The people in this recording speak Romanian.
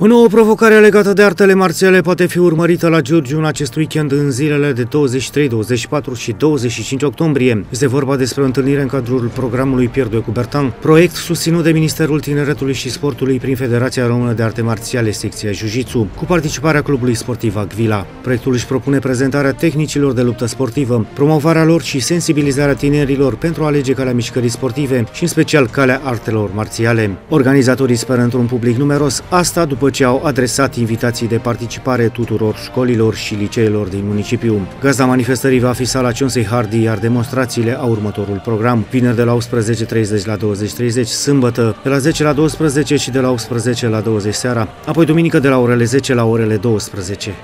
O nouă provocare legată de artele marțiale poate fi urmărită la Giurgiu în acest weekend în zilele de 23, 24 și 25 octombrie. Este vorba despre o întâlnire în cadrul programului Pierre de Cubertan, proiect susținut de Ministerul Tineretului și Sportului prin Federația Română de Arte Marțiale, secția Jiu-Jitsu, cu participarea clubului sportiv Agvila. Proiectul își propune prezentarea tehnicilor de luptă sportivă, promovarea lor și sensibilizarea tinerilor pentru a alege calea mișcării sportive și în special calea artelor marțiale. Organizatorii speră într-un public numeros, asta după după ce au adresat invitații de participare tuturor școlilor și liceelor din municipiu. Gazda manifestării va fi sala Cionsei Hardy, iar demonstrațiile au următorul program. Vineri de la 18.30 la 20.30, sâmbătă de la 10 la 12 și de la 18 la 20 seara, apoi duminică de la orele 10 la orele 12.